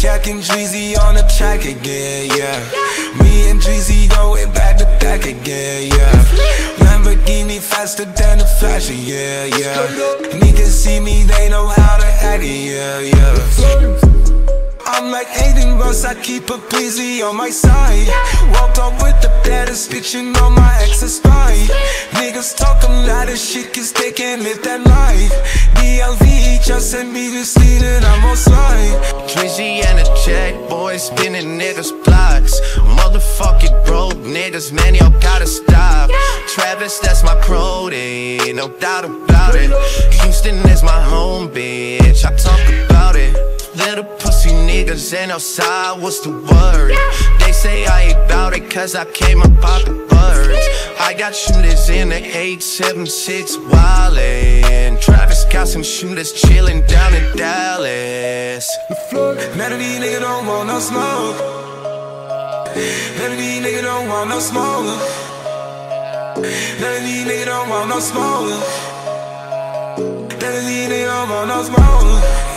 Jack and Jeezy on the track again, yeah. Me and Jeezy going back to back again, yeah. Lamborghini faster than a flash, yeah, yeah. Niggas see me, they know how to act, yeah, yeah. I'm like Adin Ross, I keep a busy on my side. Walked off with the baddest bitch, you know my ex is fine. Niggas talk a lot of shit cause they can't live that life DLV just sent me to sleep and I'm on slide Drizzy and a check, boy, spinning niggas blocks. Motherfucking broke niggas, man, y'all gotta stop. Travis, that's my crody, no doubt about it. Houston is my home, bitch, I talk about it. Little pussy niggas ain't outside, what's the word? They say I ain't bout it cause I came up out the birds. Got shooters in the 876 wildin'. Travis got some shooters chillin' down in Dallas. Melody nigga don't want no smoke Melody nigga don't want no smoke Melody nigga don't want no smoke Melody nigga don't want no smoke